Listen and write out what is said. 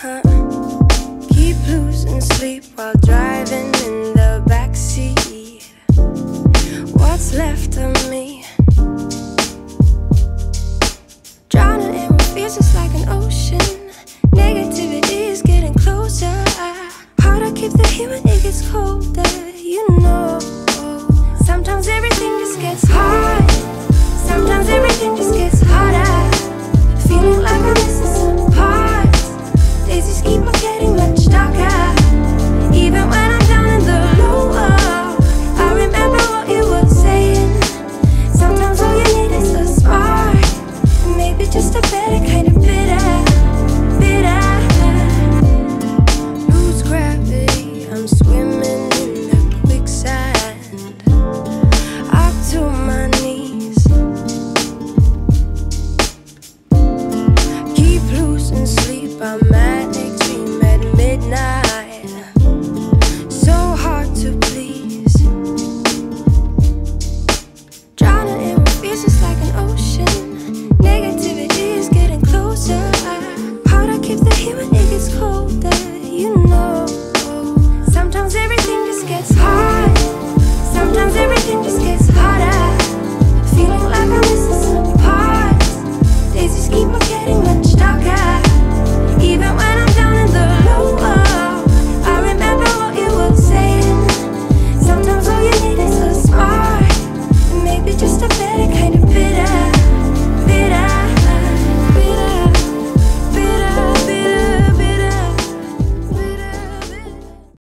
Huh? Keep losing sleep while driving feels just like just a better kind of bitter, bitter. I'm swimming in the quicksand. Up to my knees. Keep losing sleep, I'm